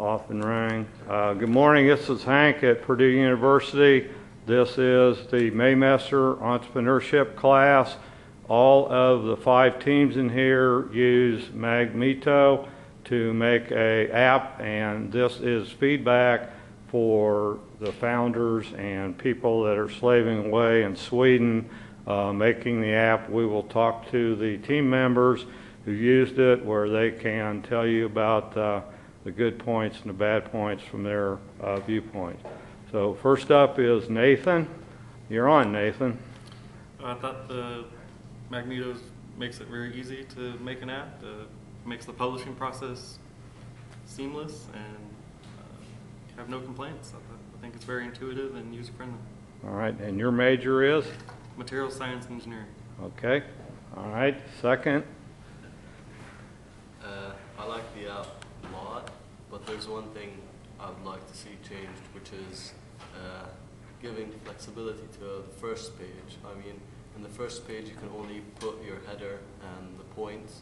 Off and running. Uh, Good morning, this is Hank at Purdue University. This is the Maymesser Entrepreneurship class. All of the five teams in here use Magmito to make a app, and this is feedback for the founders and people that are slaving away in Sweden uh, making the app. We will talk to the team members who used it, where they can tell you about uh, the good points and the bad points from their uh, viewpoint. So first up is Nathan. You're on, Nathan. I thought the Magmitos makes it very easy to make an app, uh, makes the publishing process seamless, and uh, have no complaints. I, th- I think it's very intuitive and user friendly. All right, and your major is? Material science engineering. Okay. All right, second. Uh, I like the app a lot, but there's one thing I'd like to see changed, which is uh, giving flexibility to the first page. I mean, in the first page you can only put your header and the points.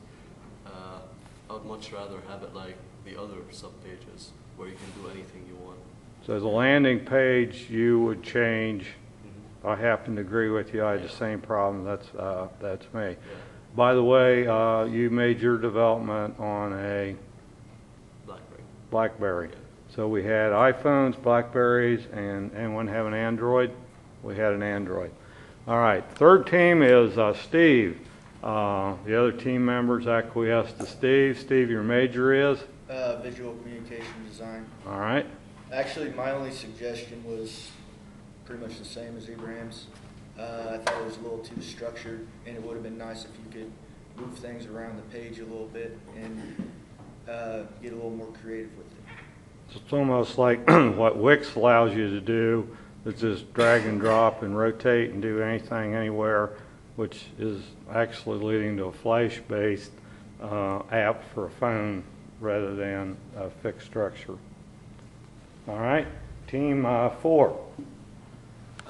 Uh, I'd much rather have it like the other subpages, where you can do anything you want. So the landing page, you would change, I happen to agree with you, I had the same problem, that's, uh, that's me. Yeah. By the way, uh, you made your development on a BlackBerry. So we had iPhones, Blackberries, and anyone have an Android? We had an Android. All right, third team is uh, Steve. Uh, The other team members acquiesce to Steve. Steve, your major is? Uh, visual communication design. All right, Actually, my only suggestion was pretty much the same as Abraham's. Uh, I thought it was a little too structured, and it would have been nice if you could move things around the page a little bit and uh, get a little more creative with it. it's almost like what Wix allows you to do, is just drag and drop and rotate and do anything, anywhere, which is actually leading to a Flash-based uh, app for a phone rather than a fixed structure. All right, team uh, four.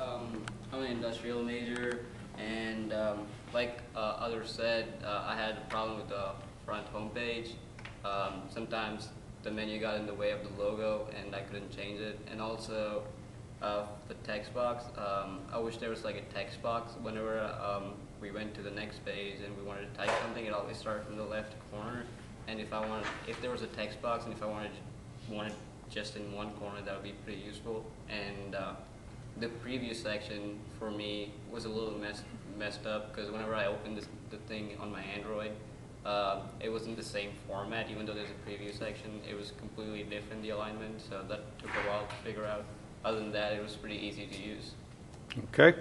Um, I'm an industrial major, and um, like uh, others said, uh, I had a problem with the front homepage. Um, sometimes the menu got in the way of the logo, and I couldn't change it. And also, uh, the text box. Um, I wish there was like a text box whenever um, we went to the next page and we wanted to type something. It always started from the left corner. And if I wanted, if there was a text box, and if I wanted wanted just in one corner, that would be pretty useful. And uh, the previous section for me was a little messed messed up because whenever I opened this, the thing on my Android, uh, it wasn't the same format. Even though there's a preview section, it was completely different the alignment. So that took a while to figure out. Other than that, it was pretty easy to use. Okay.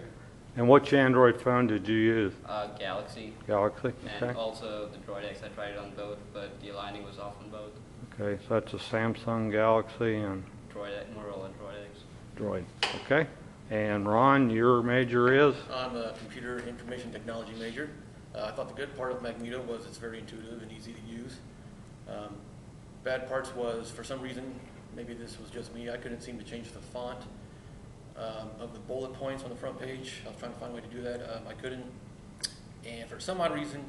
And which Android phone did you use? Uh, Galaxy Galaxy? and also the Droid X. I tried it on both, but the aligning was off on both. Okay, so that's a Samsung Galaxy and Droid X, Motorola Droid X. Droid. Okay. And Ron, your major is? I'm a computer information technology major. Uh, I thought the good part of Magmito was it's very intuitive and easy to use. Um, bad parts was, for some reason, maybe this was just me, I couldn't seem to change the font um, of the bullet points on the front page. I was trying to find a way to do that. Um, I couldn't. And for some odd reason,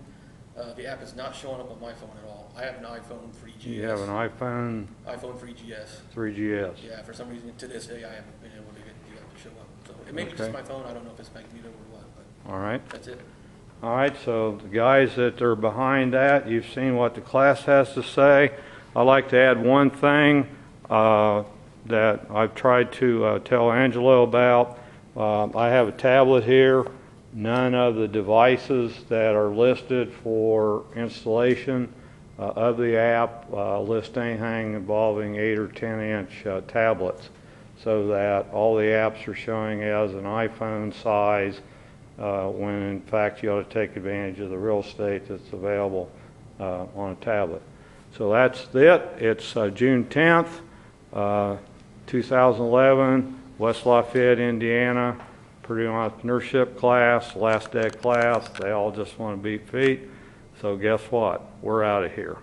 uh, the app is not showing up on my phone at all. I have an iPhone 3GS. You have an iPhone iPhone 3GS. 3GS. Yeah, for some reason, to this day, I haven't been able to get the app to show up. So it may be just my phone. I don't know if it's Magmito or what, but All right. that's it. All right, so the guys that are behind that, you've seen what the class has to say. I'd like to add one thing uh, that I've tried to uh, tell Angelo about. Uh, I have a tablet here. None of the devices that are listed for installation uh, of the app uh, list anything involving 8 or 10 inch uh, tablets so that all the apps are showing as an iPhone size uh, when in fact you ought to take advantage of the real estate that's available uh, on a tablet. So that's it. It's uh, June 10th, uh, 2011, West Lafayette, Indiana, Purdue Entrepreneurship class, last day class. They all just want to beat feet. So guess what? We're out of here.